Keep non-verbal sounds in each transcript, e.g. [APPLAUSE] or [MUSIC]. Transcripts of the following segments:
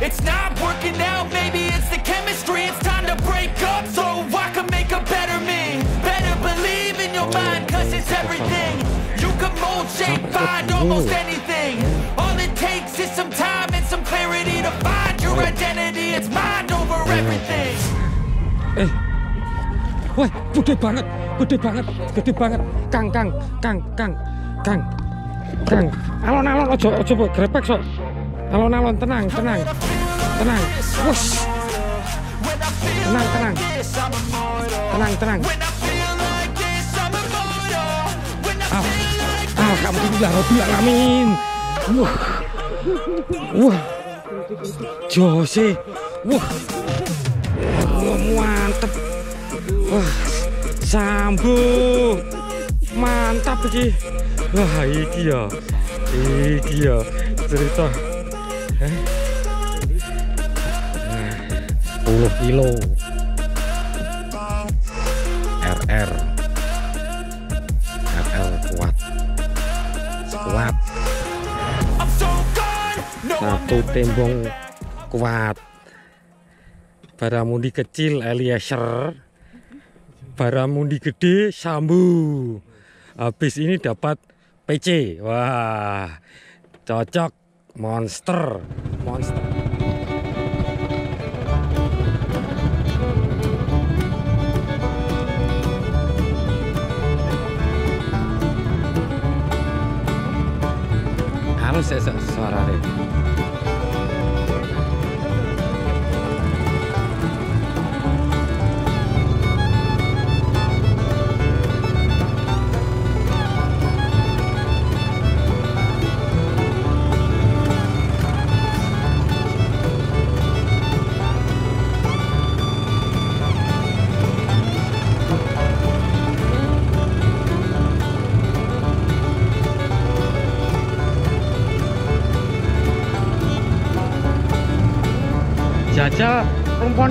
It's not working out. Maybe it's the chemistry. It's time to break up so I can make a better me. Better believe in your mind, cause it's everything. You can mold, shape, find almost anything. All it takes is some time and some clarity to find your identity. It's mind over everything. eh wah gede banget gede banget gede banget kang kang kang kang kang kang alon alon ojo ojo grepek sok alon alon tenang tenang. Tenang. Wush. Tenang tenang. Tenang tenang. Ah. like this, Alhamdulillah Rabbil Alamin Wah Wah Jose. Wah Wah mantep. Wah Sambung Mantap iki Wah iki ya. Iki ya. Cerita Nah, 10 kilo RR RR kuat. Kuat. Satu tembong kuat. Baramundi kecil Eliezer. Baramundi gede Sambu. Habis ini dapat PC wah cocok monster. Monster. Halus ya su- suaranya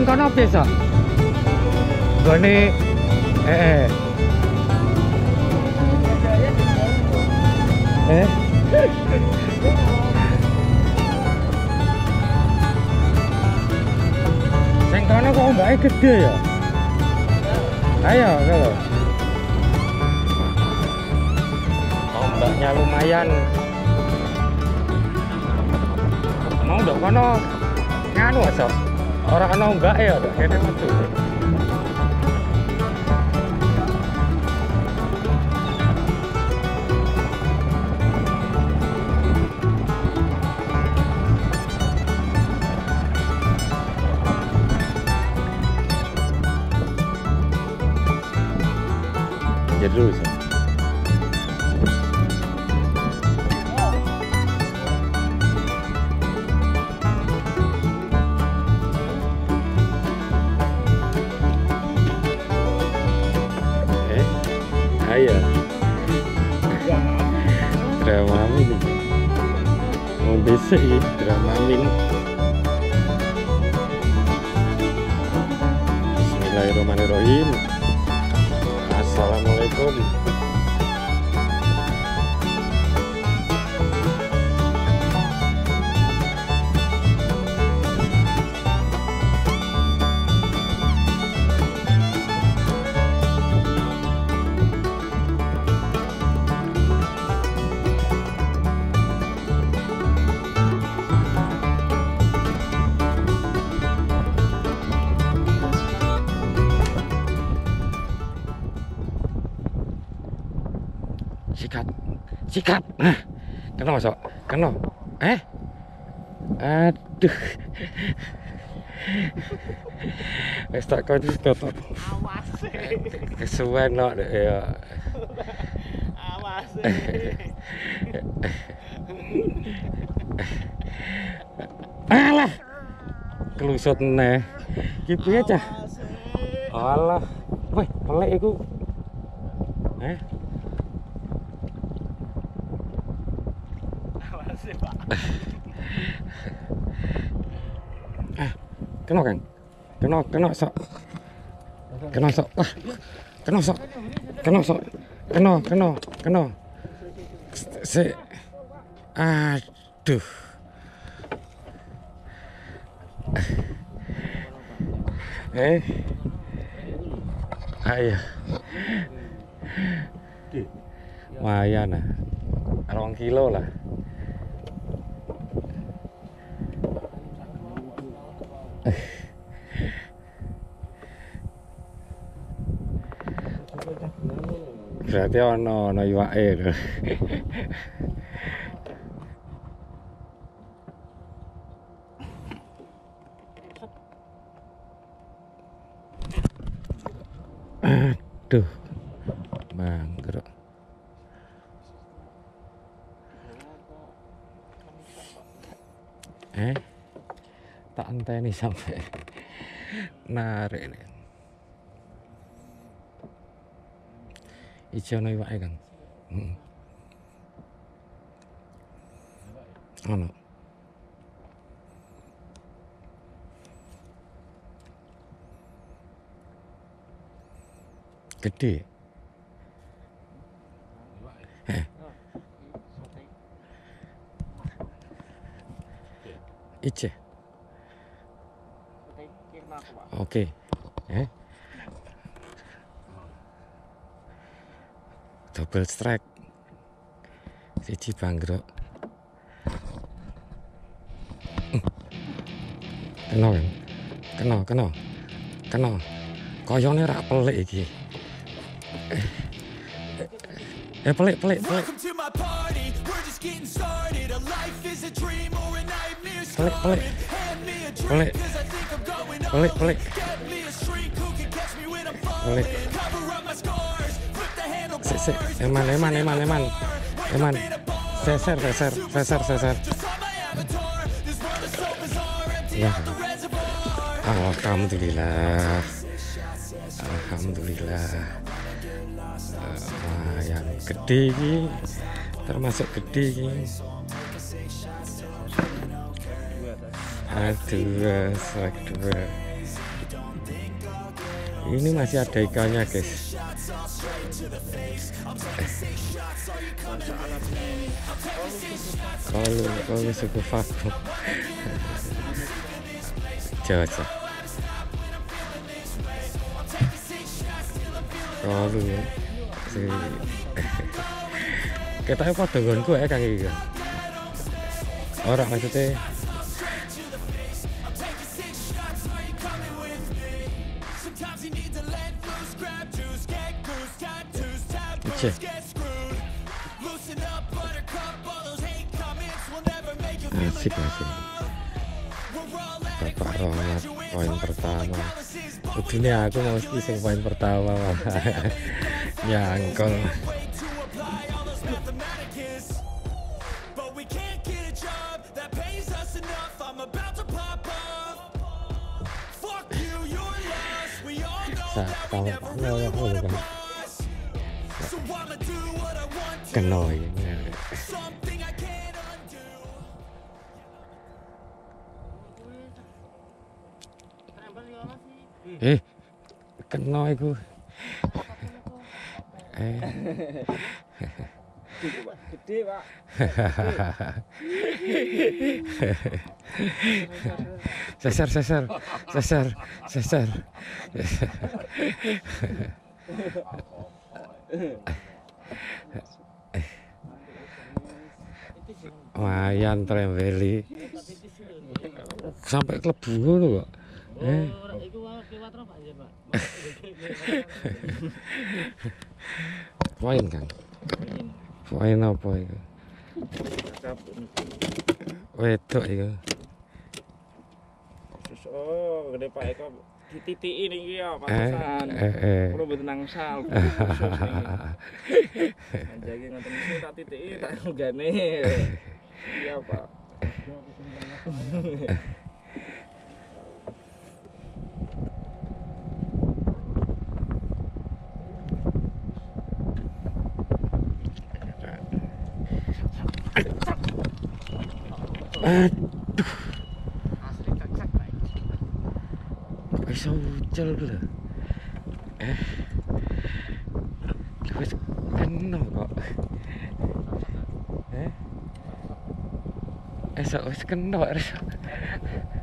perempuan kono biasa gone eh eh eh sing kono kok ombake gede ya ayo kalau ombaknya lumayan mau dong kono nganu asal orang ana ombak ya? Dok kene metu jadi dulu sih ayo dramamin. Mau besok ya dramamin. Bismillahirrahmanirrahim. Assalamualaikum sikat nah kena masuk kena eh aduh wis tak kau tutup Awas. kesuwen ya Awas. alah kelusut neh. Iki piye cah? Alah. Weh, pelik iku. Eh, kena kan? Kena, kena sok. Kena sok. Wah. Kena sok. Kena sok. Kena, kena, kena. Si. Aduh. Eh. Ayo. Lumayan nah. Rong kilo lah. Berarti ono ono iwake lho. Aduh. Mangkruk. Eh? Tak enteni sampai narik ini. Ijo ono iwake, Kang. Heeh. Ono. Gede. Eh. Ice. Oke. Eh. Double strike. Siji bangkrut. Kena kan? Kena, kena. Kena. Koyone rak pelik iki. Eh, pelik, pelik, pelik. Pelik, pelik. Pelik. Pelik, pelik. Get Sik, sik. Eman, eman, eman, eman. Eman. Seser, seser, seser, seser. Ya. Alhamdulillah. Alhamdulillah. Eh, Lumayan gede iki. Termasuk gede iki. Aduh, dua. Ini masih ada ikannya, guys. Kalau kalau suku vakum. Jaja. Kalau si kita padha nggonku ya Kang iki. Kang. Ora maksudnya feel asik asik. Bapak Rohmat poin pertama. Udine aku mesti sing poin pertama. Nyangkol. really aku want I want to. kena iki. Something I can't undo. Eh, kena iku. Eh, Gede, Pak. seser seser seser seser. Lumayan trembeli. Sampai klebu ngono kok. Eh, [LAUGHS] poin Kang. Poin apa iku? Wedok iku. Oh, gede Pak Eko dititiki niki ya, Eh, pantesan. eh, eh. Kulo mboten nangsal. [LAUGHS] Jadi ngoten niku tak titiki tak [LAUGHS] やば。あっと会社を売っちゃうぐえ？っなの。Esok wis kena.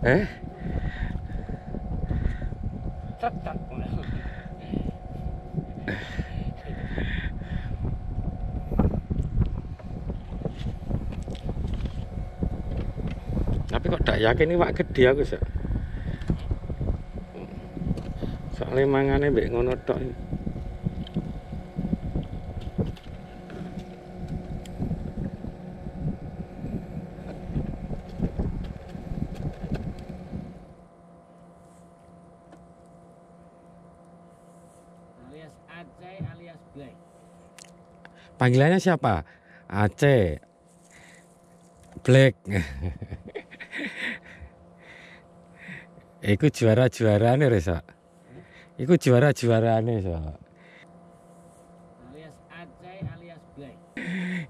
Eh. Tapi kok tak yakin iwak gede aku sok. Soalnya mangane mbek ngono tok. Alias Aceh alias Black. Panggilannya siapa? Aceh. Black. [LAUGHS] Iku juara-juarane Resa. Iku juara-juarane so. Alias Aceh alias Black.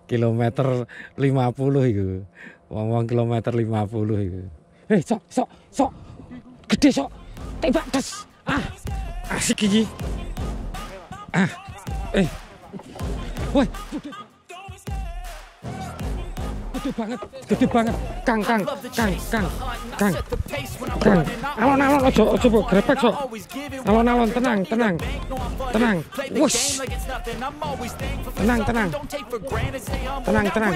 Kilometer 50 iku. Wong-wong kilometer 50 iku. Hei, sok, sok, sok. Gede sok. Tembak des. Ah. Asik iki. Ah. Eh. Woi, gede banget, gede banget. Kang, Kang, Kang, Kang, Kang, Kang. Alon-alon ojo, ojo mbok grepek sok. Alon-alon tenang, tenang. Tenang. Wush. Tenang, tenang. Tenang, tenang.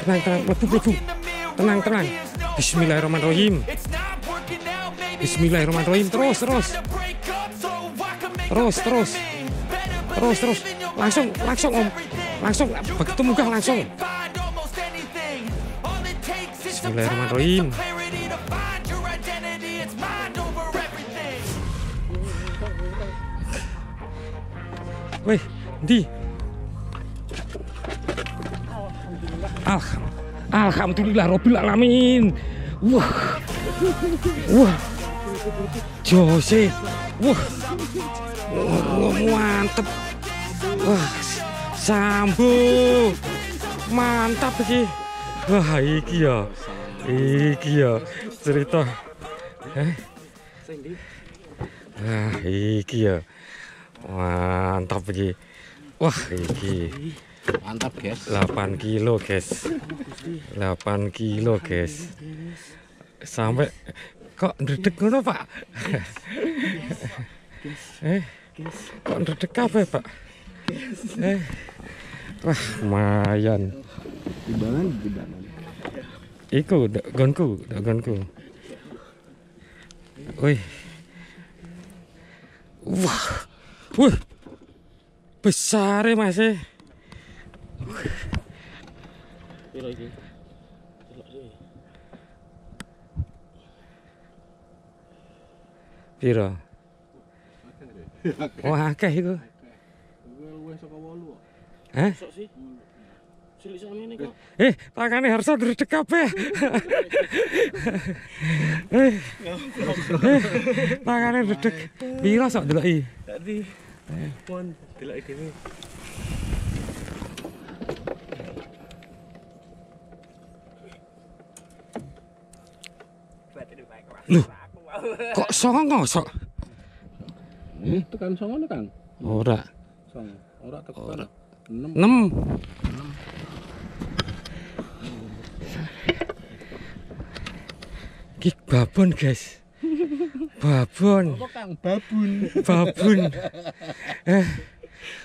Tenang, tenang. Mlebu, mlebu. Tenang, tenang. Bismillahirrahmanirrahim. Bismillahirrahmanirrahim. Terus, terus. Terus, terus. Terus, terus. Langsung, langsung Om. Langsung, begitu munggah langsung. Bismillahirrahmanirrahim. Wih, di. Alham, Alhamdulillah Robbil Alamin. Wah, wah, Jose, wah, wah, mantep. Wah, Sambo, mantap iki. Wah, iki ya, iki ya cerita. Eh? Wah, iki ya. Mantap iki. Wah, iki. Mantap, guys. 8 kilo guys 8 kilo guys sampai kok ndredeg ngono pak eh kok ndredeg kabeh pak eh wah lumayan Timbangan, timbangan. iku gonku gonku wih wah wih besar ya mas eh. Piro iki? Piro? Wah, [LAUGHS] akeh iku. Luwih saka 8 kok. Hah? Sok sih. Cilik sak ngene kok. Eh, tangane harsa ndredeg kabeh. [LAUGHS] eh. eh, tangane ndredeg. Piro sok deloki? Tadi pon delok dhewe. Loh. Kok songo sok? Eh, tekan songo Kang. Ora. Songo. Ora tekan. Ora. 6. 6. Ki babon, guys. Babon, Apa Kang babun? babun. [LAUGHS] Eh,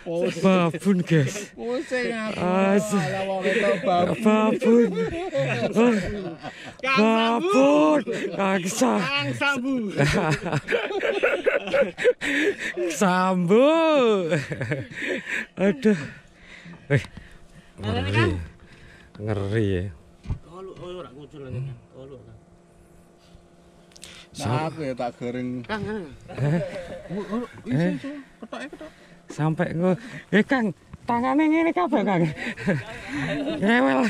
babun, guys. pusing aku. Babun. Babun. Oh, Kang Sambu. babun. Kangsa. Kang Sambu. Sambu. Aduh. Eh, ngeri. Ngeri ya. Oh. Nah, aku ya tak goreng. Kang, Oh, oh, iso. Ketok, eh, ketok. Sampai ngo, eh Kang, tangannya ngene kabeh Kang. ngewel.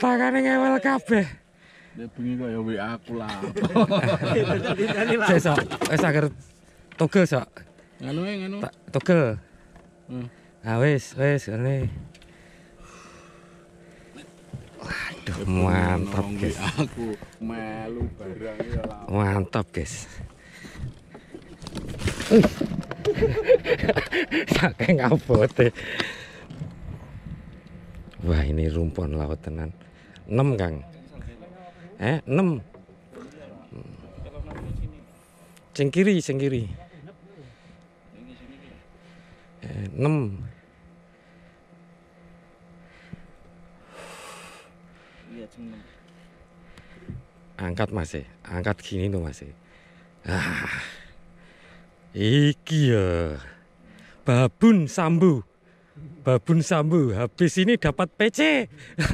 tangannya ngewel kabeh. Dia bengi kok ya WA aku lah. Sik sok, wis agar togel sok. Nganu nganu. Togel. Hmm. Ah wis, wis ngene. Waduh, mantap guys. Aku melu barang ya. Mantap guys. [LAUGHS] Saking abote. Wah, ini rumpun laut tenan. 6, Kang. Eh, 6. Sing kiri, sing kiri. Eh, 6. Iya. Angkat Mas, eh. angkat gini tuh Mas. eh. Ah. Iki ya. Babun sambu. Babun sambu. Habis ini dapat PC. [LAUGHS]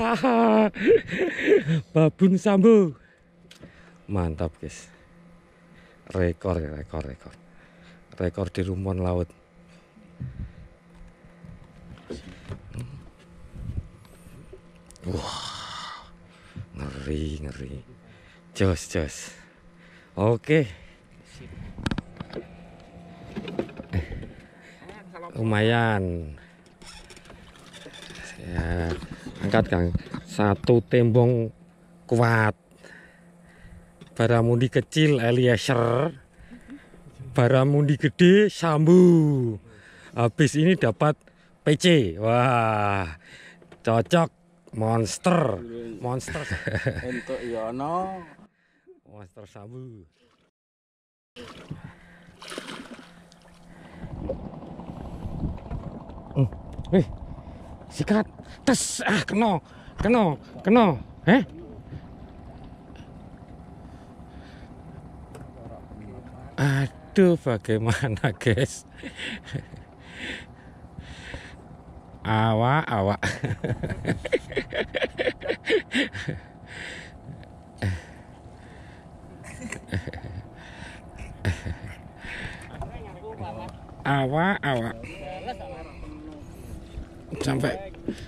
Babun sambu. Mantap, guys. Rekor, ya, rekor, rekor. Rekor di rumpun laut. Wah. Ngeri, ngeri. Jos, jos. Oke. Lumayan. Ya angkat kang. Satu tembong kuat. Baramundi kecil Eliezer. Baramundi gede Sambu. Habis ini dapat PC wah cocok. Monster. Monster. Entuk ya ono. monster Sambu Wih, sikat, tes, ah kena, kena, kena, eh? Aduh, bagaimana guys? Awak, awak. awak, awak. xong vậy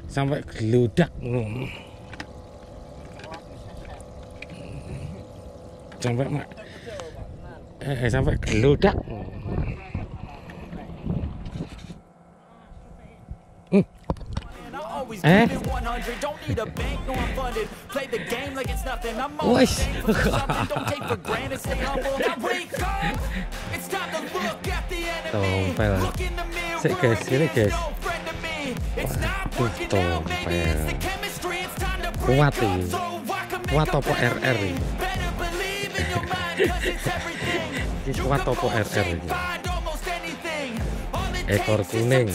xong vậy lưu chắc luôn xong vậy mà xong vậy lưu chắc Eh? Ôi. Tao phải là sẽ kể xíu này kể. The tompel. Kuat ini. Kuat better RR ini? Kuat mold, RR ini? Ekor kuning.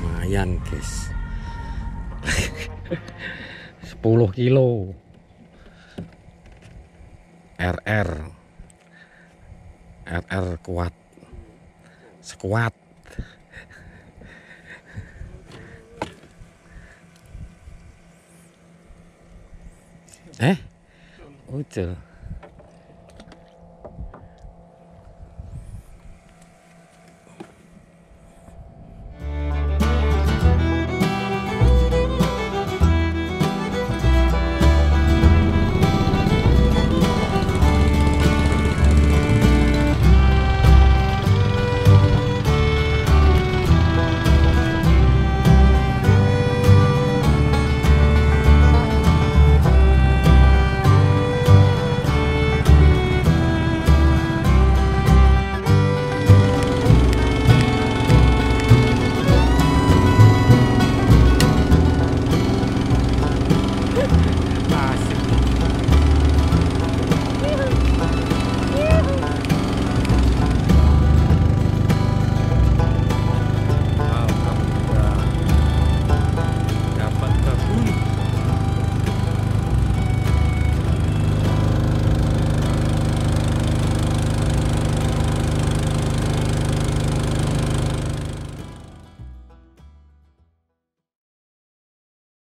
Lumayan guys 10 kilo RR RR kuat Sekuat. Eh? Ucil